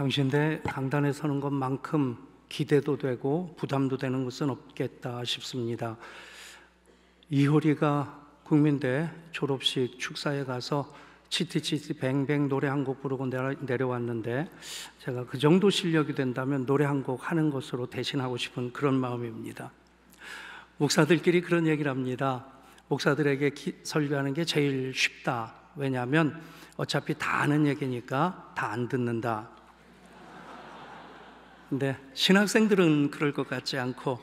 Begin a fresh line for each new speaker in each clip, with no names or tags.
장신대 강단에 서는 것만큼 기대도 되고 부담도 되는 것은 없겠다 싶습니다. 이효리가 국민대 졸업식 축사에 가서 치티치티 뱅뱅 노래 한 곡 부르고 내려왔는데 제가 그 정도 실력이 된다면 노래 한 곡 하는 것으로 대신하고 싶은 그런 마음입니다. 목사들끼리 그런 얘기를 합니다. 목사들에게 기, 설교하는 게 제일 쉽다. 왜냐하면 어차피 다 아는 얘기니까 다 안 듣는다. 근데 신학생들은 그럴 것 같지 않고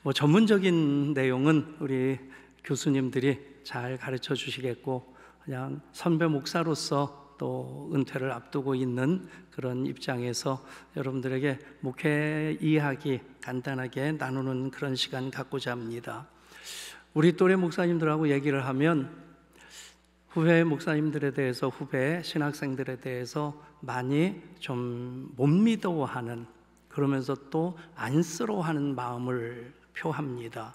뭐 전문적인 내용은 우리 교수님들이 잘 가르쳐 주시겠고 그냥 선배 목사로서 또 은퇴를 앞두고 있는 그런 입장에서 여러분들에게 목회 이야기 간단하게 나누는 그런 시간 갖고자 합니다. 우리 또래 목사님들하고 얘기를 하면 후배 목사님들에 대해서 후배 신학생들에 대해서 많이 좀 못 믿어하는 그러면서 또 안쓰러워하는 마음을 표합니다.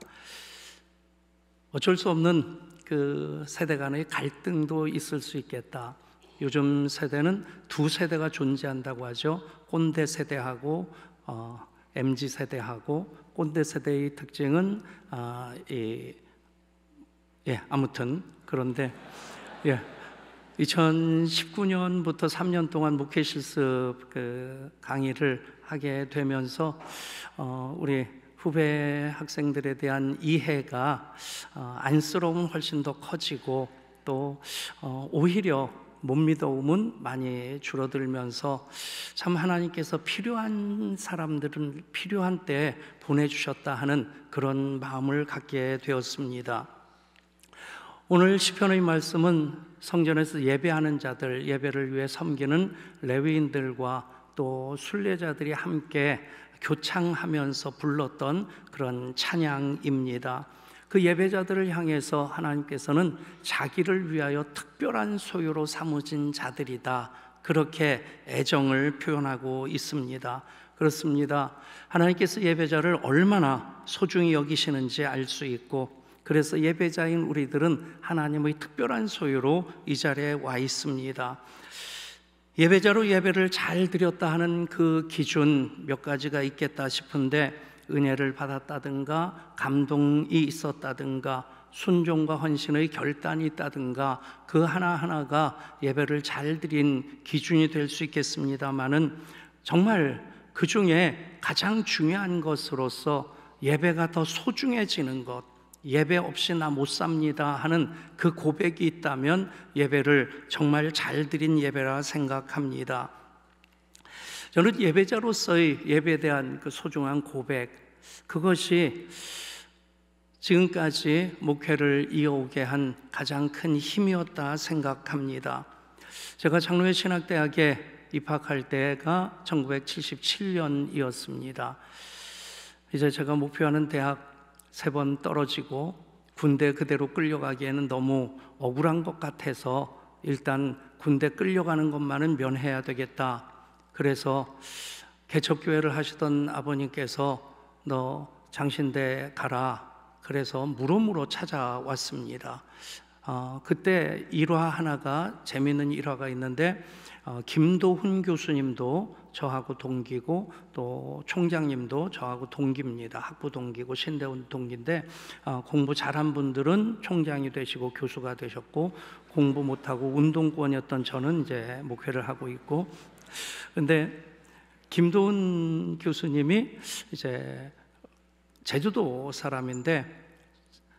어쩔 수 없는 그 세대 간의 갈등도 있을 수 있겠다. 요즘 세대는 두 세대가 존재한다고 하죠. 꼰대 세대하고 어, MZ 세대하고 꼰대 세대의 특징은 아, 이, 예, 아무튼 그런데 예. 2019년부터 3년 동안 목회 실습 그 강의를 하게 되면서 어, 우리 후배 학생들에 대한 이해가 어, 안쓰러움은 훨씬 더 커지고 또 어, 오히려 못 믿어움은 많이 줄어들면서 참 하나님께서 필요한 사람들은 필요한 때 보내주셨다 하는 그런 마음을 갖게 되었습니다. 오늘 시편의 말씀은 성전에서 예배하는 자들, 예배를 위해 섬기는 레위인들과 또 순례자들이 함께 교창하면서 불렀던 그런 찬양입니다. 그 예배자들을 향해서 하나님께서는 자기를 위하여 특별한 소유로 삼으신 자들이다. 그렇게 애정을 표현하고 있습니다. 그렇습니다. 하나님께서 예배자를 얼마나 소중히 여기시는지 알 수 있고 그래서 예배자인 우리들은 하나님의 특별한 소유로 이 자리에 와 있습니다. 예배자로 예배를 잘 드렸다 하는 그 기준 몇 가지가 있겠다 싶은데 은혜를 받았다든가 감동이 있었다든가 순종과 헌신의 결단이 있다든가 그 하나하나가 예배를 잘 드린 기준이 될 수 있겠습니다만은 정말 그 중에 가장 중요한 것으로서 예배가 더 소중해지는 것 예배 없이 나 못 삽니다 하는 그 고백이 있다면 예배를 정말 잘 드린 예배라 생각합니다. 저는 예배자로서의 예배에 대한 그 소중한 고백, 그것이 지금까지 목회를 이어오게 한 가장 큰 힘이었다 생각합니다. 제가 장로회 신학대학에 입학할 때가 1977년이었습니다. 이제 제가 목표하는 대학 세 번 떨어지고 군대 그대로 끌려가기에는 너무 억울한 것 같아서 일단 군대 끌려가는 것만은 면해야 되겠다. 그래서 개척교회를 하시던 아버님께서 너 장신대 가라. 그래서 무로무로 찾아왔습니다. 어, 그때 일화 하나가 재미있는 일화가 있는데 어, 김도훈 교수님도 저하고 동기고 또 총장님도 저하고 동기입니다. 학부 동기고 신대원 동기인데 어, 공부 잘한 분들은 총장이 되시고 교수가 되셨고 공부 못하고 운동권이었던 저는 이제 목회를 하고 있고 근데 김도훈 교수님이 이제 제주도 사람인데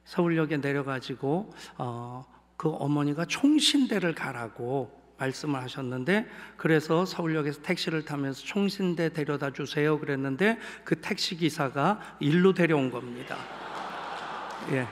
서울역에 내려가지고 어, 그 어머니가 총신대를 가라고 말씀을 하셨는데 그래서 서울역에서 택시를 타면서 총신대 데려다 주세요 그랬는데 그 택시 기사가 일로 데려온 겁니다. 예.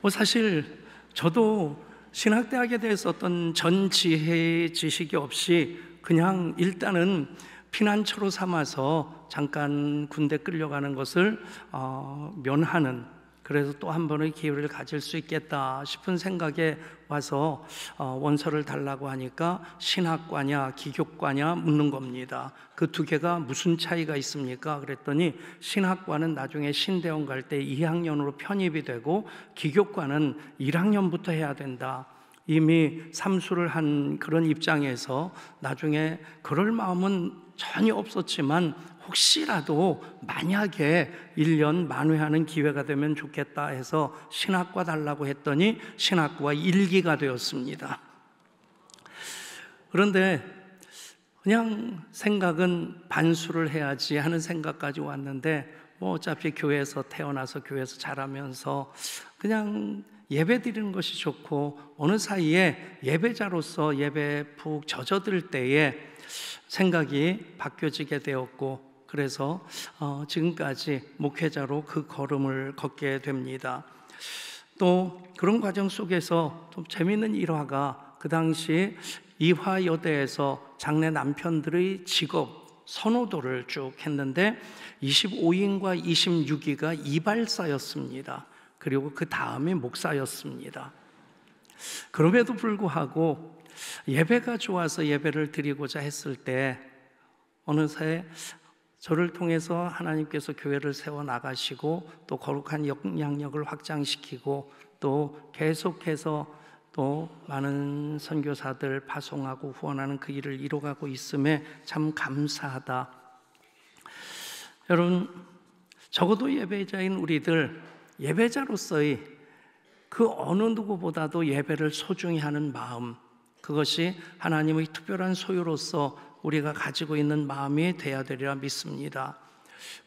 뭐 사실 저도 신학대학에 대해서 어떤 전 지혜 지식이 없이 그냥 일단은 피난처로 삼아서 잠깐 군대 끌려가는 것을 어, 면하는 그래서 또 한 번의 기회를 가질 수 있겠다 싶은 생각에 와서 어, 원서를 달라고 하니까 신학과냐 기교과냐 묻는 겁니다. 그 두 개가 무슨 차이가 있습니까? 그랬더니 신학과는 나중에 신대원 갈 때 2학년으로 편입이 되고 기교과는 1학년부터 해야 된다. 이미 삼수를 한 그런 입장에서 나중에 그럴 마음은 전혀 없었지만 혹시라도 만약에 1년 만회하는 기회가 되면 좋겠다 해서 신학과 달라고 했더니 신학과 1기가 되었습니다. 그런데 그냥 생각은 반수를 해야지 하는 생각까지 왔는데 뭐 어차피 교회에서 태어나서 교회에서 자라면서 그냥 예배 드리는 것이 좋고 어느 사이에 예배자로서 예배 푹 젖어들 때에 생각이 바뀌어지게 되었고 그래서 어, 지금까지 목회자로 그 걸음을 걷게 됩니다. 또 그런 과정 속에서 좀 재미있는 일화가 그 당시 이화여대에서 장래 남편들의 직업 선호도를 쭉 했는데 25인과 26위가 이발사였습니다. 그리고 그 다음이 목사였습니다. 그럼에도 불구하고 예배가 좋아서 예배를 드리고자 했을 때 어느새 저를 통해서 하나님께서 교회를 세워 나가시고 또 거룩한 영향력을 확장시키고 또 계속해서 또 많은 선교사들 파송하고 후원하는 그 일을 이뤄가고 있음에 참 감사하다. 여러분 적어도 예배자인 우리들 예배자로서의 그 어느 누구보다도 예배를 소중히 하는 마음 그것이 하나님의 특별한 소유로서 우리가 가지고 있는 마음이 되어야 되리라 믿습니다.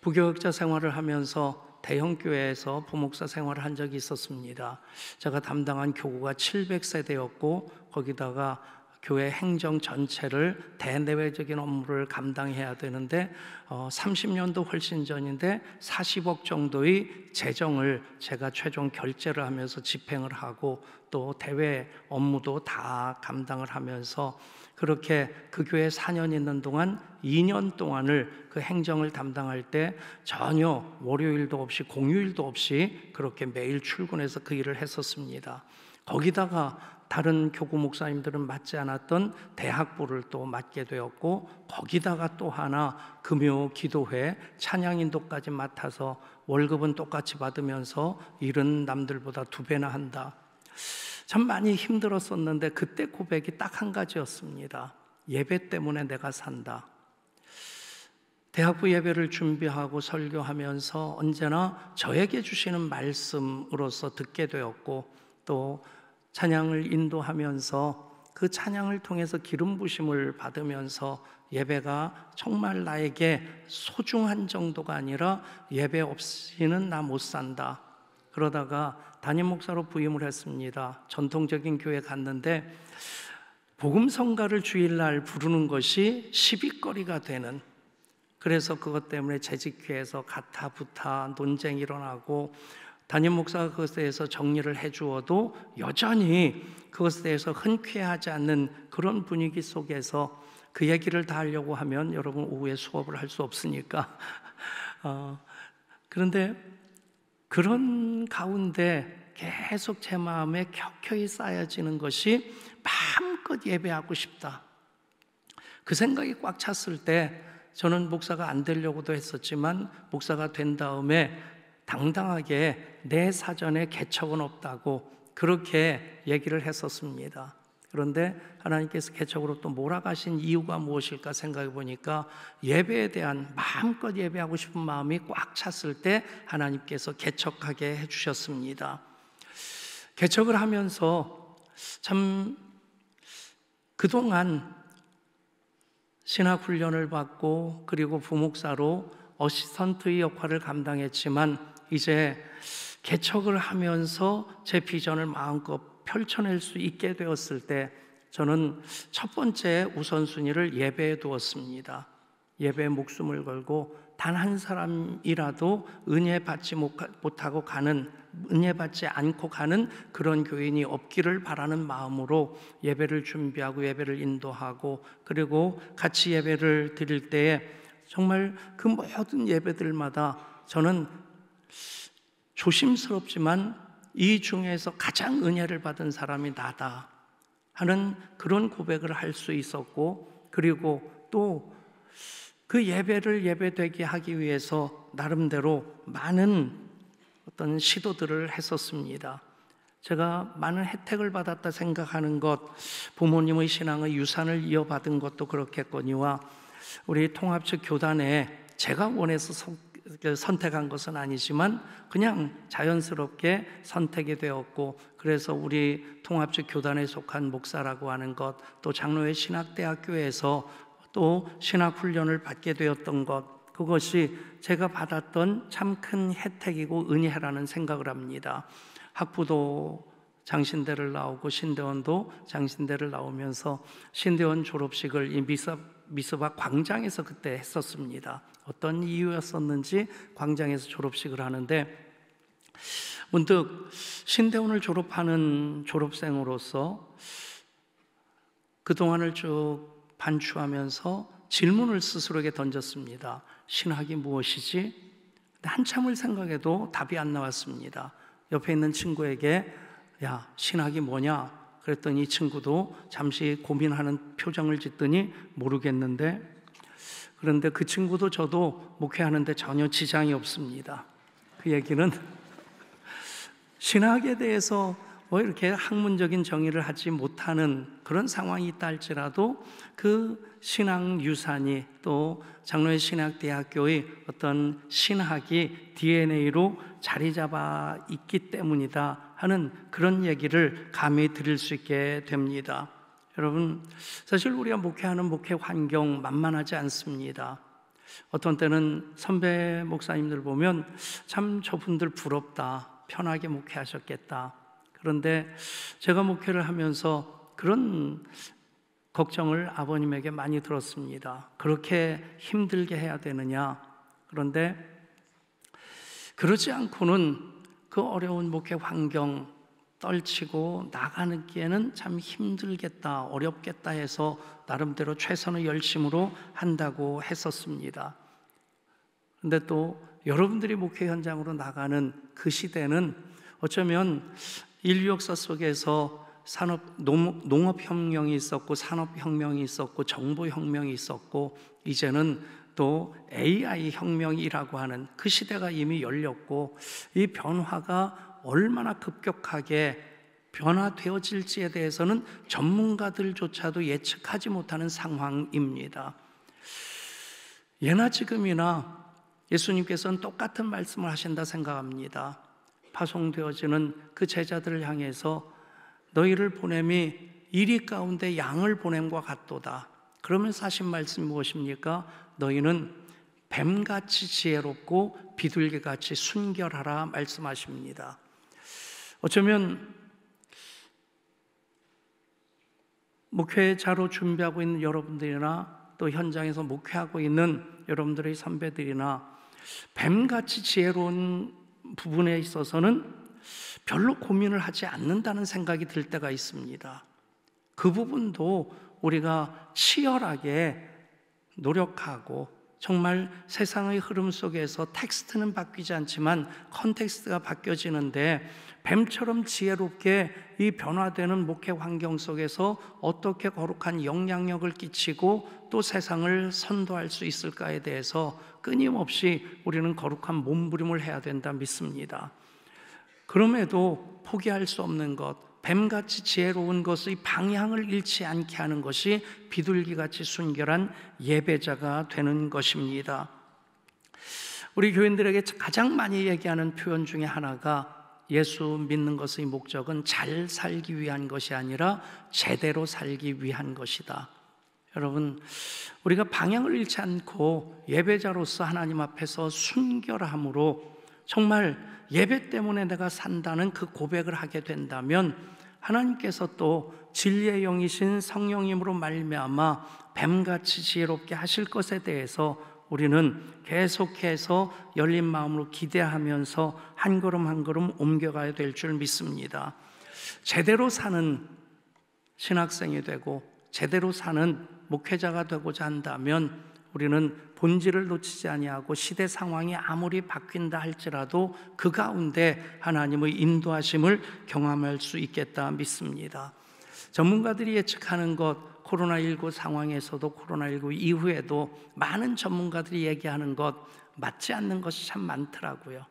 부교육자 생활을 하면서 대형 교회에서 부목사 생활을 한 적이 있었습니다. 제가 담당한 교구가 700세대였고 거기다가 교회 행정 전체를 대내외적인 업무를 감당해야 되는데 어, 30년도 훨씬 전인데 40억 정도의 재정을 제가 최종 결제를 하면서 집행을 하고 또 대외 업무도 다 감당을 하면서 그렇게 그 교회 4년 있는 동안 2년 동안을 그 행정을 담당할 때 전혀 월요일도 없이 공휴일도 없이 그렇게 매일 출근해서 그 일을 했었습니다. 거기다가 다른 교구 목사님들은 맡지 않았던 대학부를 또 맡게 되었고 거기다가 또 하나 금요 기도회 찬양 인도까지 맡아서 월급은 똑같이 받으면서 일은 남들보다 두 배나 한다. 참 많이 힘들었었는데 그때 고백이 딱 한 가지였습니다. 예배 때문에 내가 산다. 대학부 예배를 준비하고 설교하면서 언제나 저에게 주시는 말씀으로서 듣게 되었고 또 찬양을 인도하면서 그 찬양을 통해서 기름 부심을 받으면서 예배가 정말 나에게 소중한 정도가 아니라 예배 없이는 나 못 산다. 그러다가 담임 목사로 부임을 했습니다. 전통적인 교회 갔는데 복음 성가를 주일날 부르는 것이 시비거리가 되는 그래서 그것 때문에 재직회에서 가타부타 논쟁이 일어나고 담임 목사가 그것에 대해서 정리를 해 주어도 여전히 그것에 대해서 흔쾌하지 않는 그런 분위기 속에서 그 얘기를 다 하려고 하면 여러분 오후에 수업을 할 수 없으니까 어, 그런데 그런 가운데 계속 제 마음에 켜켜이 쌓여지는 것이 마음껏 예배하고 싶다. 그 생각이 꽉 찼을 때 저는 목사가 안 되려고도 했었지만 목사가 된 다음에 당당하게 내 사전에 개척은 없다고 그렇게 얘기를 했었습니다. 그런데 하나님께서 개척으로 또 몰아가신 이유가 무엇일까 생각해 보니까 예배에 대한 마음껏 예배하고 싶은 마음이 꽉 찼을 때 하나님께서 개척하게 해주셨습니다. 개척을 하면서 참 그동안 신학 훈련을 받고 그리고 부목사로 어시스턴트의 역할을 감당했지만 이제 개척을 하면서 제 비전을 마음껏 펼쳐낼 수 있게 되었을 때 저는 첫 번째 우선순위를 예배에 두었습니다. 예배에 목숨을 걸고 단 한 사람이라도 은혜 받지 못하고 가는 은혜 받지 않고 가는 그런 교인이 없기를 바라는 마음으로 예배를 준비하고 예배를 인도하고 그리고 같이 예배를 드릴 때에 정말 그 모든 예배들마다 저는 조심스럽지만 이 중에서 가장 은혜를 받은 사람이 나다 하는 그런 고백을 할 수 있었고 그리고 또 그 예배를 예배되게 하기 위해서 나름대로 많은 어떤 시도들을 했었습니다. 제가 많은 혜택을 받았다 생각하는 것, 부모님의 신앙의 유산을 이어받은 것도 그렇겠거니와 우리 통합측 교단에 제가 원해서 그 선택한 것은 아니지만 그냥 자연스럽게 선택이 되었고 그래서 우리 통합적 교단에 속한 목사라고 하는 것 또 장로회 신학대학교에서 또 신학훈련을 받게 되었던 것 그것이 제가 받았던 참 큰 혜택이고 은혜라는 생각을 합니다. 학부도 장신대를 나오고 신대원도 장신대를 나오면서 신대원 졸업식을 이 미사, 미스바 광장에서 그때 했었습니다. 어떤 이유였었는지 광장에서 졸업식을 하는데 문득 신대원을 졸업하는 졸업생으로서 그동안을 쭉 반추하면서 질문을 스스로에게 던졌습니다. 신학이 무엇이지? 한참을 생각해도 답이 안 나왔습니다. 옆에 있는 친구에게 야, 신학이 뭐냐? 그랬더니 이 친구도 잠시 고민하는 표정을 짓더니 모르겠는데 그런데 그 친구도 저도 목회하는데 전혀 지장이 없습니다. 그 얘기는 신학에 대해서 뭐 이렇게 학문적인 정의를 하지 못하는 그런 상황이 있다 할지라도 그 신학 유산이 또 장로의 신학대학교의 어떤 신학이 DNA로 자리 잡아 있기 때문이다 하는 그런 얘기를 감히 드릴 수 있게 됩니다. 여러분, 사실 우리가 목회하는 목회 환경 만만하지 않습니다. 어떤 때는 선배 목사님들 보면 참 저분들 부럽다. 편하게 목회하셨겠다. 그런데 제가 목회를 하면서 그런 걱정을 아버님에게 많이 들었습니다. 그렇게 힘들게 해야 되느냐. 그런데 그러지 않고는 그 어려운 목회 환경, 떨치고 나가기에는 참 힘들겠다, 어렵겠다 해서 나름대로 최선의 열심으로 한다고 했었습니다. 근데 또 여러분들이 목회 현장으로 나가는 그 시대는 어쩌면 인류 역사 속에서 산업 농업 혁명이 있었고 산업 혁명이 있었고 정보 혁명이 있었고 이제는 또 AI 혁명이라고 하는 그 시대가 이미 열렸고 이 변화가 얼마나 급격하게 변화되어질지에 대해서는 전문가들조차도 예측하지 못하는 상황입니다. 예나 지금이나 예수님께서는 똑같은 말씀을 하신다 생각합니다. 파송되어지는 그 제자들을 향해서 너희를 보냄이 이리 가운데 양을 보냄과 같도다. 그러면서 하신 말씀이 무엇입니까? 너희는 뱀같이 지혜롭고 비둘기같이 순결하라 말씀하십니다. 어쩌면 목회자로 준비하고 있는 여러분들이나 또 현장에서 목회하고 있는 여러분들의 선배들이나 뱀같이 지혜로운 부분에 있어서는 별로 고민을 하지 않는다는 생각이 들 때가 있습니다. 그 부분도 우리가 치열하게 노력하고 정말 세상의 흐름 속에서 텍스트는 바뀌지 않지만 context가 바뀌어지는데 뱀처럼 지혜롭게 이 변화되는 목회 환경 속에서 어떻게 거룩한 영향력을 끼치고 또 세상을 선도할 수 있을까에 대해서 끊임없이 우리는 거룩한 몸부림을 해야 된다 믿습니다. 그럼에도 포기할 수 없는 것, 뱀같이 지혜로운 것의 방향을 잃지 않게 하는 것이 비둘기같이 순결한 예배자가 되는 것입니다. 우리 교인들에게 가장 많이 얘기하는 표현 중에 하나가 예수 믿는 것의 목적은 잘 살기 위한 것이 아니라 제대로 살기 위한 것이다. 여러분, 우리가 방향을 잃지 않고 예배자로서 하나님 앞에서 순결함으로 정말 예배 때문에 내가 산다는 그 고백을 하게 된다면 하나님께서 또 진리의 영이신 성령님으로 말미암아 뱀같이 지혜롭게 하실 것에 대해서 우리는 계속해서 열린 마음으로 기대하면서 한 걸음 한 걸음 옮겨가야 될 줄 믿습니다. 제대로 사는 신학생이 되고 제대로 사는 목회자가 되고자 한다면 우리는 본질을 놓치지 아니하고 시대 상황이 아무리 바뀐다 할지라도 그 가운데 하나님의 인도하심을 경험할 수 있겠다 믿습니다. 전문가들이 예측하는 것 코로나19 상황에서도 코로나19 이후에도 많은 전문가들이 얘기하는 것 맞지 않는 것이 참 많더라고요.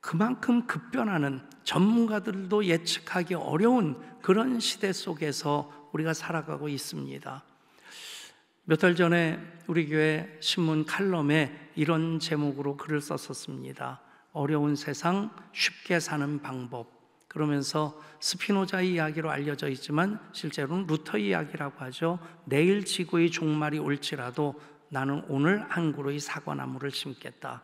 그만큼 급변하는 전문가들도 예측하기 어려운 그런 시대 속에서 우리가 살아가고 있습니다. 몇 달 전에 우리 교회 신문 칼럼에 이런 제목으로 글을 썼었습니다. 어려운 세상 쉽게 사는 방법. 그러면서 스피노자 이야기로 알려져 있지만 실제로는 루터 이야기라고 하죠. 내일 지구의 종말이 올지라도 나는 오늘 한 그루의 사과나무를 심겠다.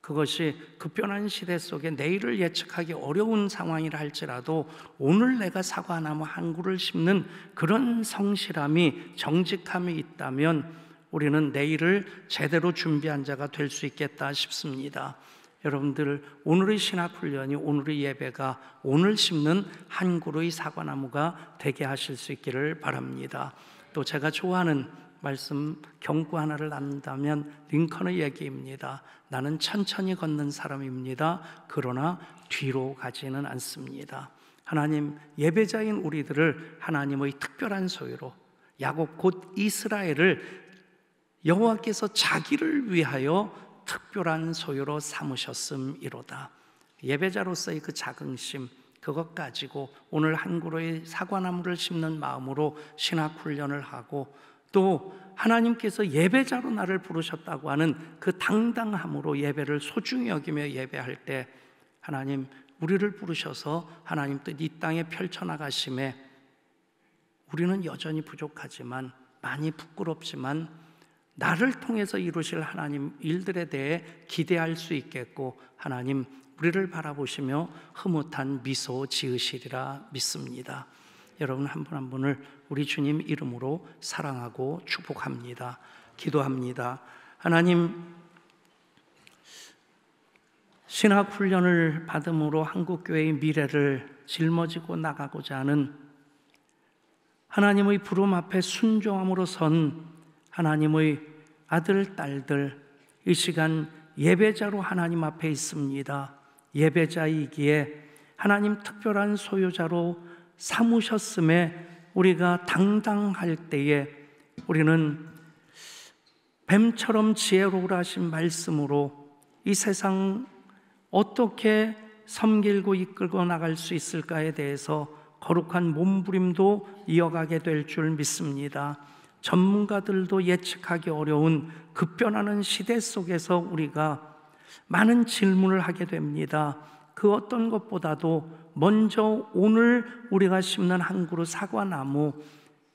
그것이 급변한 시대 속에 내일을 예측하기 어려운 상황이라 할지라도 오늘 내가 사과나무 한 그루를 심는 그런 성실함이 정직함이 있다면 우리는 내일을 제대로 준비한 자가 될 수 있겠다 싶습니다. 여러분들 오늘의 신학 훈련이 오늘의 예배가 오늘 심는 한 그루의 사과나무가 되게 하실 수 있기를 바랍니다. 또 제가 좋아하는 말씀 경구 하나를 나눈다면 링컨의 얘기입니다. 나는 천천히 걷는 사람입니다. 그러나 뒤로 가지는 않습니다. 하나님 예배자인 우리들을 하나님의 특별한 소유로 야곱 곧 이스라엘을 여호와께서 자기를 위하여 특별한 소유로 삼으셨음이로다. 예배자로서의 그 자긍심 그것 가지고 오늘 한 그루의 사과나무를 심는 마음으로 신학 훈련을 하고 또 하나님께서 예배자로 나를 부르셨다고 하는 그 당당함으로 예배를 소중히 여기며 예배할 때 하나님 우리를 부르셔서 하나님 뜻 이 땅에 펼쳐나가심에 우리는 여전히 부족하지만 많이 부끄럽지만 나를 통해서 이루실 하나님 일들에 대해 기대할 수 있겠고 하나님 우리를 바라보시며 흐뭇한 미소 지으시리라 믿습니다. 여러분 한 분 한 분을 우리 주님 이름으로 사랑하고 축복합니다. 기도합니다. 하나님 신학 훈련을 받음으로 한국 교회의 미래를 짊어지고 나가고자 하는 하나님의 부름 앞에 순종함으로 선 하나님의 아들 딸들 이 시간 예배자로 하나님 앞에 있습니다. 예배자이기에 하나님 특별한 소유자로 삼으셨음에 우리가 당당할 때에 우리는 뱀처럼 지혜로우라 하신 말씀으로 이 세상 어떻게 섬길고 이끌고 나갈 수 있을까에 대해서 거룩한 몸부림도 이어가게 될 줄 믿습니다. 전문가들도 예측하기 어려운 급변하는 시대 속에서 우리가 많은 질문을 하게 됩니다. 그 어떤 것보다도 먼저 오늘 우리가 심는 한 그루 사과나무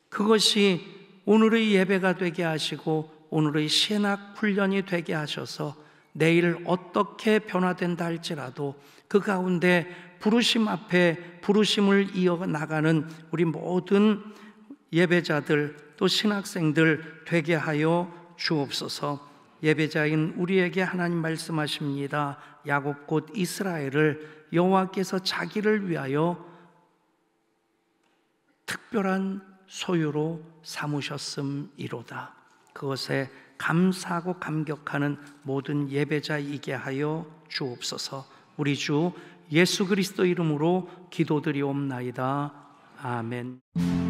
그것이 오늘의 예배가 되게 하시고 오늘의 신학 훈련이 되게 하셔서 내일 어떻게 변화된다 할지라도 그 가운데 부르심 앞에 부르심을 이어 나가는 우리 모든 예배자들 또 신학생들 되게 하여 주옵소서. 예배자인 우리에게 하나님 말씀하십니다. 야곱 곧 이스라엘을 여호와께서 자기를 위하여 특별한 소유로 삼으셨음이로다. 그것에 감사하고 감격하는 모든 예배자이게 하여 주옵소서. 우리 주 예수 그리스도 이름으로 기도드리옵나이다. 아멘.